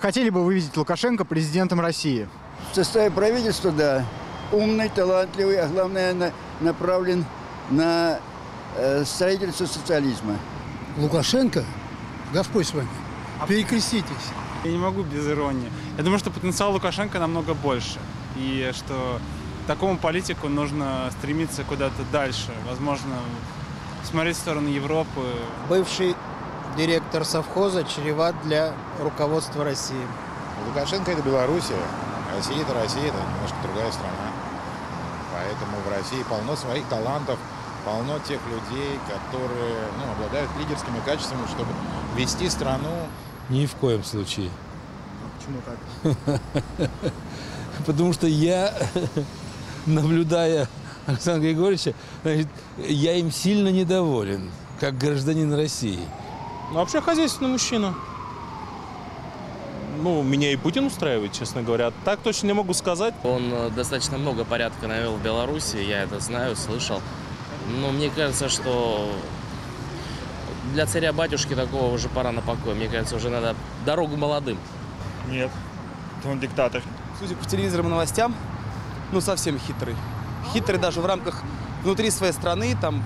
Хотели бы вы видеть Лукашенко президентом России? В составе правительства, да, умный, талантливый, а главное, на- направлен на э, строительство социализма. Лукашенко, Господь с вами, перекреститесь. Я не могу без иронии. Я думаю, что потенциал Лукашенко намного больше. И что такому политику нужно стремиться куда-то дальше. Возможно, смотреть в сторону Европы. Бывший директор совхоза чреват для руководства России. Лукашенко это Белоруссия, Россия это Россия, это немножко другая страна. Поэтому в России полно своих талантов, полно тех людей, которые ну, обладают лидерскими качествами, чтобы вести страну. Ни в коем случае. Почему так? Потому что я, наблюдая Александра Григорьевича, значит, я им сильно недоволен, как гражданин России. Ну, вообще хозяйственный мужчина. Ну, меня и Путин устраивает, честно говоря. Так точно не могу сказать. Он э, достаточно много порядка навел в Беларуси, я это знаю, слышал. Но мне кажется, что для царя-батюшки такого уже пора на покой. Мне кажется, уже надо дорогу молодым. Нет, он диктатор. Судя по телевизорам и новостям, ну совсем хитрый. Хитрый даже в рамках внутри своей страны, там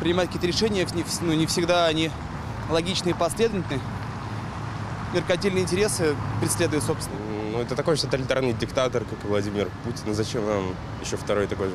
принимать какие-то решения, ну, не всегда они логичны и последовательны. Меркантильные интересы преследуют, собственно. Ну, это такой же тоталитарный диктатор, как и Владимир Путин. Зачем нам еще второй такой же?